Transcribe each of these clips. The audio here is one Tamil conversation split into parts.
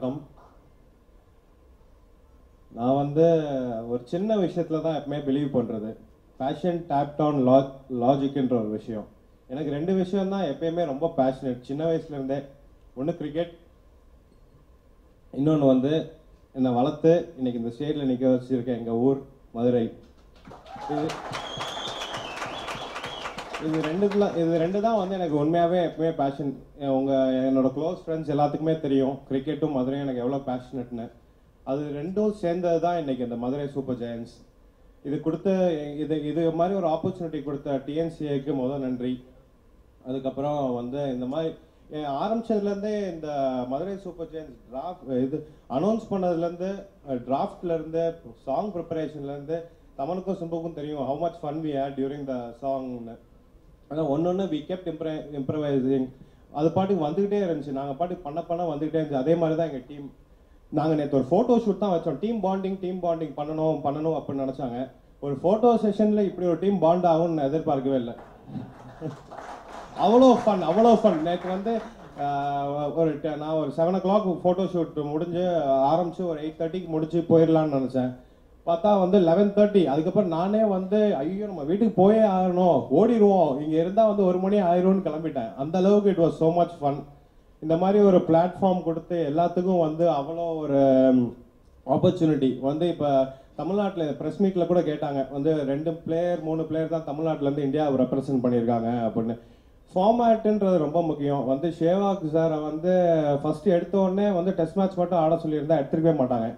வணக்கம் நான் வந்து ஒரு சின்ன விஷயத்துல தான் எப்பவுமே பிலீவ் பண்ணுறது பேஷன் டேப்ட் ஆன் லா லாஜிக்ன்ற ஒரு விஷயம். எனக்கு ரெண்டு விஷயம் தான் எப்பயுமே ரொம்ப பேஷனேட் சின்ன வயசுலேருந்தே ஒன்று கிரிக்கெட் இன்னொன்று வந்து என்னை வளர்த்து இன்னைக்கு இந்த ஸ்டேட்டில் நிற்க வச்சுருக்கேன் எங்கள் ஊர் மதுரை. இது இது ரெண்டுத்துல இது ரெண்டு தான் வந்து எனக்கு உண்மையாகவே எப்பவுமே பேஷன் உங்கள் என்னோட க்ளோஸ் ஃப்ரெண்ட்ஸ் எல்லாத்துக்குமே தெரியும். கிரிக்கெட்டும் மதுரையும் எனக்கு எவ்வளோ பேஷனட்னு அது ரெண்டும் சேர்ந்தது தான் இன்றைக்கி இந்த மதுரை சூப்பர் ஜெயன்ஸ் இது கொடுத்த இது இது மாதிரி ஒரு ஆப்பர்ச்சுனிட்டி கொடுத்த டிஎன்சிஏக்கு முதல் நன்றி. அதுக்கப்புறம் வந்து இந்த மாதிரி ஆரம்பிச்சதுலேருந்தே இந்த மதுரை சூப்பர் ஜெயன்ஸ் டிராஃப்ட் இது அனௌன்ஸ் பண்ணதுலேருந்து டிராஃப்ட்லேருந்து சாங் ப்ரிப்பரேஷன்லேருந்து தமிழுக்கும் சிம்புக்கும் தெரியும் how much fun we had during the சாங்னு ஆனால் ஒன்று ஒன்று வி கெப்ட் இம்ப்ர இம்ப்ரவைசிங் அது பாட்டுக்கு வந்துக்கிட்டே இருந்துச்சு. நாங்கள் பாட்டுக்கு பண்ண பண்ண வந்துக்கிட்டே இருந்துச்சு. அதே மாதிரி தான் எங்கள் டீம் நாங்கள் நேற்று ஒரு ஃபோட்டோ ஷூட் தான் வச்சோம். டீம் பாண்டிங் டீம் பாண்டிங் பண்ணணும் பண்ணணும் அப்படின்னு நினச்சாங்க. ஒரு ஃபோட்டோ செஷனில் இப்படி ஒரு டீம் பாண்ட் ஆகும்னு எதிர்பார்க்கவே இல்லை. அவ்வளோ ஃபன் அவ்வளோ ஃபன் நேற்று வந்து ஒரு ட- நான் ஒரு seven o'clock photo shoot முடிஞ்சு ஆரம்பித்து ஒரு எயிட் தேர்ட்டிக்கு முடிச்சு போயிடலான்னு நினச்சேன். பார்த்தா வந்து லெவன் தேர்ட்டி அதுக்கப்புறம் நானே வந்து ஐயோ நம்ம வீட்டுக்கு போயே ஆகணும். ஓடிடுவோம். இங்கே இருந்தால் வந்து ஒரு மணி ஆயிரும்னு கிளம்பிட்டேன். அந்த அளவுக்கு it was so much fun இந்த மாதிரி ஒரு பிளாட்ஃபார்ம் கொடுத்து எல்லாத்துக்கும் வந்து அவ்வளோ ஒரு ஆப்பர்ச்சுனிட்டி வந்து இப்போ தமிழ்நாட்டில் ப்ரெஸ் மீட்டில் கூட கேட்டாங்க. வந்து ரெண்டு பிளேயர் மூணு பிளேயர் தான் தமிழ்நாட்டிலேருந்து இந்தியாவை ரெப்ரசென்ட் பண்ணியிருக்காங்க அப்படின்னு. ஃபார்மேட்டுன்றது ரொம்ப முக்கியம். வந்து ஷேவாக் சாரை வந்து ஃபஸ்ட்டு எடுத்த உடனே வந்து டெஸ்ட் மேட்ச் மட்டும் ஆட சொல்லியிருந்தா எடுத்துருக்கவே மாட்டாங்க.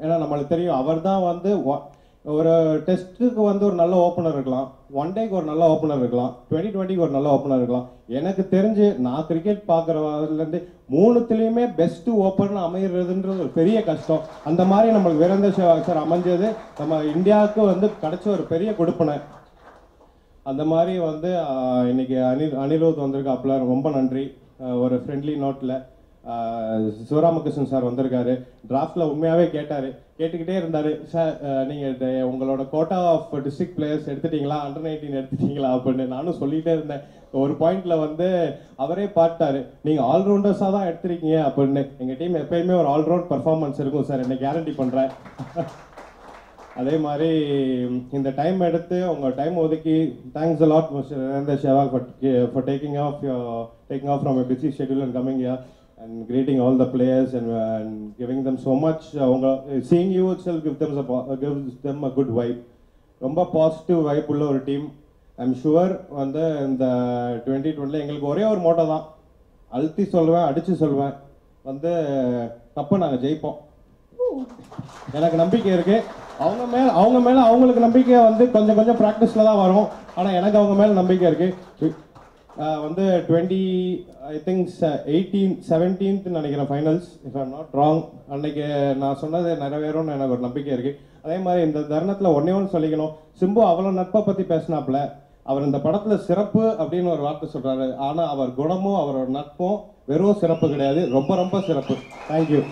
ஏன்னா நம்மளுக்கு தெரியும் அவர் தான் வந்து ஒ- ஒரு டெஸ்ட்டுக்கு வந்து ஒரு நல்ல ஓப்பனர் இருக்கலாம். ஒன் டேக்கு ஒரு நல்ல ஓப்பனர் இருக்கலாம். டுவெண்ட்டி டுவெண்ட்டிக்கு ஒரு நல்ல ஓப்பனர் இருக்கலாம். எனக்கு தெரிஞ்சு நான் கிரிக்கெட் பார்க்குறதுலேருந்து மூணுத்துலேயுமே பெஸ்ட்டு ஓப்பனர் அமைகிறதுன்றது ஒரு பெரிய கஷ்டம். அந்த மாதிரி நம்மளுக்கு வீரேந்திர சேவாக் சார் அமைஞ்சது. நம்ம இந்தியாவுக்கு வந்து கிடைச்ச ஒரு பெரிய கொடுப்பனை. அந்த மாதிரி வந்து இன்னைக்கு அனில் அனிருத் வந்திருக்காப்புல. ரொம்ப நன்றி. ஒரு ஃப்ரெண்ட்லி நோட்டில் சிவராமகிருஷ்ணன் சார் வந்திருக்காரு. டிராஃப்டில் உண்மையாகவே கேட்டார். கேட்டுக்கிட்டே இருந்தார். சார் நீங்கள் உங்களோட கோட்டா ஆஃப் டிஸ்ட்ரிக்ட் பிளேயர்ஸ் எடுத்துட்டீங்களா? அண்டர் நைன்டீன் எடுத்துட்டீங்களா? அப்படின்னு நானும் சொல்லிகிட்டே இருந்தேன். ஒரு பாயிண்ட்ல வந்து அவரே பார்த்தாரு. நீங்கள் ஆல்ரவுண்டர்ஸாக தான் எடுத்திருக்கீங்க அப்படின்னு. எங்கள் டீம் எப்பயுமே ஒரு ஆல்ரவுண்ட் பர்ஃபார்மன்ஸ் இருக்கும் சார். என்னை கேரண்டி பண்ணுறேன் அதே மாதிரி இந்த டைம் எடுத்து உங்கள் டைம் ஒதுக்கி thanks lot mister Narender Sehwag for taking off taking off from busy schedule and coming year and greeting all the players and giving them so much அவங்க seeing you sell give them give them a good vibe. ரொம்ப பாசிட்டிவ் வைப் உள்ள ஒரு டீம் ஐம் ஷுவர் வந்து இந்த டுவெண்ட்டி டுவெண்ட்டில் எங்களுக்கு ஒரே ஒரு மோட்டோ தான். அழுத்தி சொல்லுவேன் அடித்து சொல்லுவேன். வந்து கப்பை நாங்கள் ஜெயிப்போம். எனக்கு நம்பிக்கை இருக்கு. அவங்க மேல அவங்க மேல அவங்களுக்கு நம்பிக்கை வந்து கொஞ்சம் கொஞ்சம் ப்ராக்டிஸ்ல தான் வரும். ஆனா எனக்கு அவங்க மேல நம்பிக்கை இருக்கு. வந்து twenty I think eighteen seventeenth நினைக்கிறேன் finals if I'm not wrong அன்னைக்கு நான் சொன்னது நிறைவேறும்னு எனக்கு ஒரு நம்பிக்கை இருக்கு. அதே மாதிரி இந்த தருணத்தில் ஒன்னே ஒன்று சொல்லிக்கணும். சிம்பு அவ்வளோ நட்பை பற்றி பேசினாப்புல. அவர் இந்த படத்தில் சிறப்பு அப்படின்னு ஒரு வார்த்தை சொல்கிறாரு ஆனால் அவர் குணமும் அவரோட நட்பும் வெறும் சிறப்பு கிடையாது. ரொம்ப ரொம்ப சிறப்பு. தேங்க்யூ